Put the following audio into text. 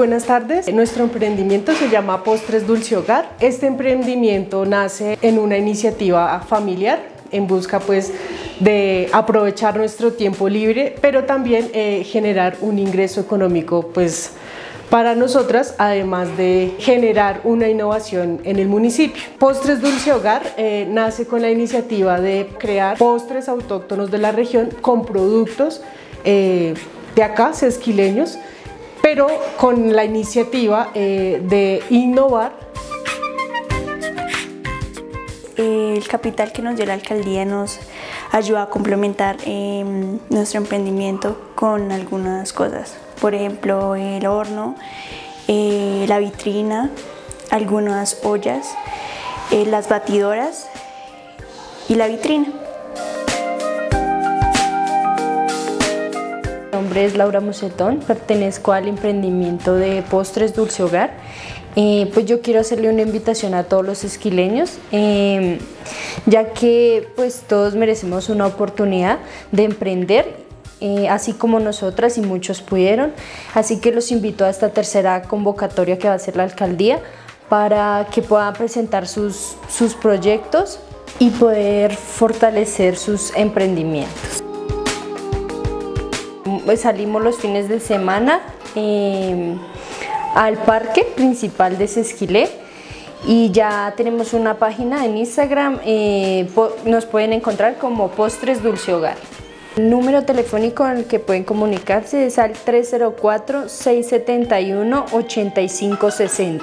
buenas tardes. Nuestro emprendimiento se llama Postres Dulce Hogar. Este emprendimiento nace en una iniciativa familiar en busca pues de aprovechar nuestro tiempo libre, pero también eh, generar un ingreso económico pues para nosotras, además de generar una innovación en el municipio. Postres Dulce Hogar eh, nace con la iniciativa de crear postres autóctonos de la región con productos eh, de acá, sesquileños, pero con la iniciativa eh, de innovar. El capital que nos dio la alcaldía nos ayuda a complementar em, nuestro emprendimiento con algunas cosas por ejemplo el horno, eh, la vitrina, algunas ollas, eh, las batidoras y la vitrina. Mi nombre es Laura Musetón, pertenezco al emprendimiento de Postres Dulce Hogar. Eh, pues yo quiero hacerle una invitación a todos los esquileños, ya que pues todos merecemos una oportunidad de emprender eh, así como nosotras y muchos pudieron. Así que los invito a esta tercera convocatoria que va a hacer la alcaldía para que puedan presentar sus, sus proyectos y poder fortalecer sus emprendimientos. Pues salimos los fines de semana eh, al parque principal de Sesquilé y ya tenemos una página en Instagram, eh, nos pueden encontrar como Postres Dulce Hogar. El número telefónico el que pueden comunicarse es al 304-671-8560.